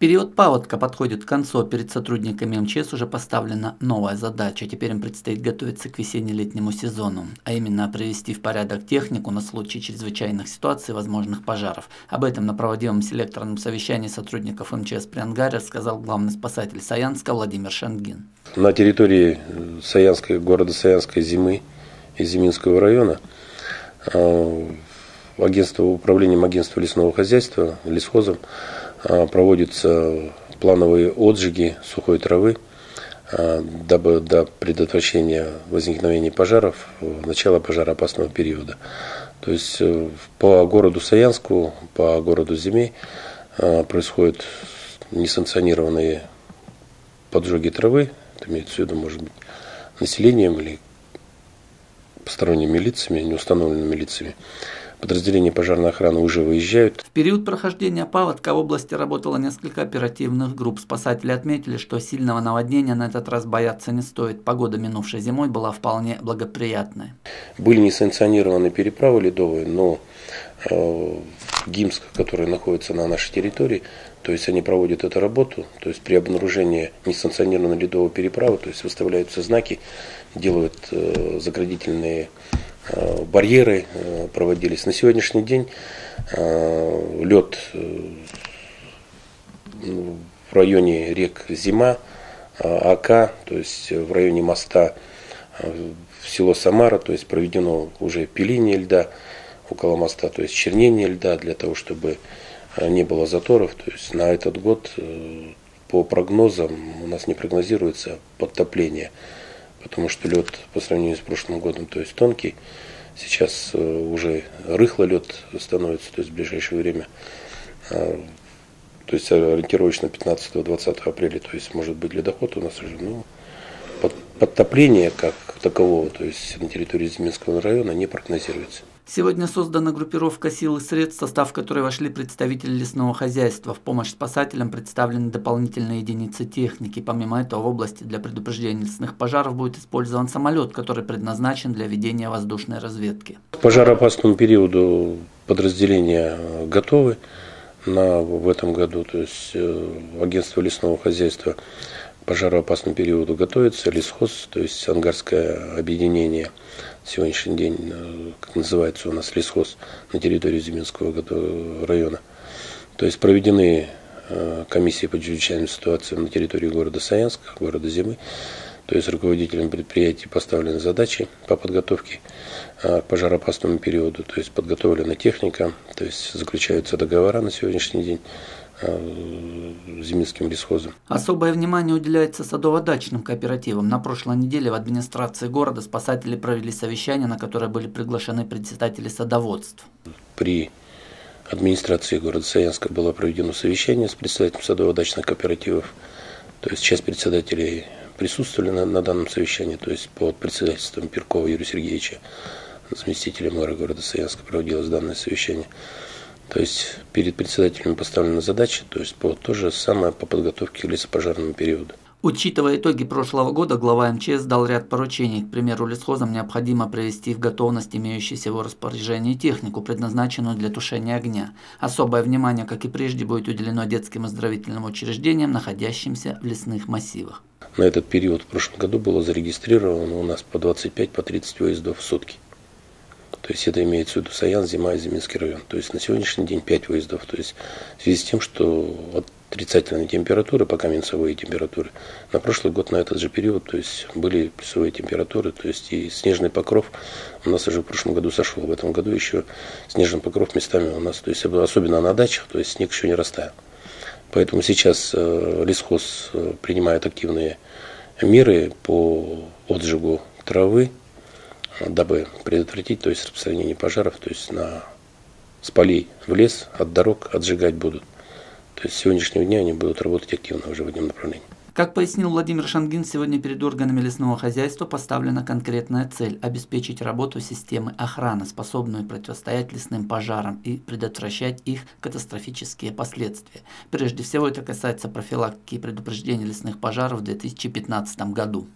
Период паводка подходит к концу, перед сотрудниками МЧС уже поставлена новая задача. Теперь им предстоит готовиться к весенне-летнему сезону, а именно привести в порядок технику на случай чрезвычайных ситуаций и возможных пожаров. Об этом на проводимом селекторном совещании сотрудников МЧС при Ангаре рассказал главный спасатель Саянска Владимир Шангин. На территории Саянской, города Саянской зимы и Зиминского района э, агентство, управлением агентства лесного хозяйства, лесхозом, а, проводятся плановые отжиги сухой травы, а, дабы до предотвращения возникновения пожаров в начало пожароопасного периода. То есть э, по городу Саянску, по городу Зимей а, происходят несанкционированные поджоги травы, это имеется в виду, может быть, населением или посторонними лицами, неустановленными лицами подразделения пожарной охраны уже выезжают. В период прохождения паводка в области работало несколько оперативных групп. Спасатели отметили, что сильного наводнения на этот раз бояться не стоит. Погода минувшей зимой была вполне благоприятной. Были несанкционированные переправы ледовые, но э, ГИМСК, который находится на нашей территории, то есть они проводят эту работу, то есть при обнаружении несанкционированной ледовой переправы, то есть выставляются знаки, делают э, заградительные барьеры э, проводились. На сегодняшний день э, лед в районе рек Зима, Ака, то есть в районе моста в село Самара, то есть проведено уже пиление льда около моста, то есть чернение льда для того, чтобы не было заторов. То есть на этот год по прогнозам у нас не прогнозируется подтопление потому что лед по сравнению с прошлым годом, то есть тонкий, сейчас э, уже рыхлый лед становится, то есть в ближайшее время, а, то есть ориентировочно 15-20 апреля, то есть может быть ледоход у нас уже, ну, подтопление как такового, то есть на территории Зиминского района не прогнозируется. Сегодня создана группировка сил и средств, в состав которой вошли представители лесного хозяйства. В помощь спасателям представлены дополнительные единицы техники. Помимо этого, в области для предупреждения лесных пожаров будет использован самолет, который предназначен для ведения воздушной разведки. К пожароопасному периоду подразделения готовы на, в этом году. То есть э, агентство лесного хозяйства пожароопасному периоду готовится, лесхоз, то есть ангарское объединение – сегодняшний день, как называется у нас лесхоз на территории Зиминского района. То есть проведены э, комиссии по чрезвычайным ситуациям на территории города Саянска, города Зимы. То есть руководителям предприятий поставлены задачи по подготовке э, к пожароопасному периоду. То есть подготовлена техника, то есть заключаются договора на сегодняшний день Зиминским лесхозом. Особое внимание уделяется садово-дачным кооперативам. На прошлой неделе в администрации города спасатели провели совещание, на которое были приглашены председатели садоводств. При администрации города Саянска было проведено совещание с представителями садово-дачных кооперативов. То есть часть председателей присутствовали на, на данном совещании, то есть под председательством Пиркова Юрия Сергеевича, заместителя мэра города Саянска проводилось данное совещание. То есть перед председателями поставлена задача, то есть по то же самое по подготовке к лесопожарному периоду. Учитывая итоги прошлого года, глава МЧС дал ряд поручений. К примеру, лесхозам необходимо привести в готовность имеющуюся в распоряжении технику, предназначенную для тушения огня. Особое внимание, как и прежде, будет уделено детским оздоровительным учреждениям, находящимся в лесных массивах. На этот период в прошлом году было зарегистрировано у нас по 25-30 по 30 выездов в сутки. То есть это имеется в виду Саян, Зима и Зиминский район. То есть на сегодняшний день 5 выездов. То есть в связи с тем, что отрицательные температуры, пока минусовые температуры, на прошлый год на этот же период, то есть были плюсовые температуры, то есть и снежный покров у нас уже в прошлом году сошел. В этом году еще снежный покров местами у нас, то есть особенно на дачах, то есть снег еще не растаял. Поэтому сейчас э, лесхоз э, принимает активные меры по отжигу травы, дабы предотвратить, то есть распространение пожаров, то есть на с полей в лес, от дорог отжигать будут. То есть с сегодняшнего дня они будут работать активно уже в этом направлении. Как пояснил Владимир Шангин, сегодня перед органами лесного хозяйства поставлена конкретная цель – обеспечить работу системы охраны, способную противостоять лесным пожарам и предотвращать их катастрофические последствия. Прежде всего это касается профилактики и предупреждения лесных пожаров в 2015 году.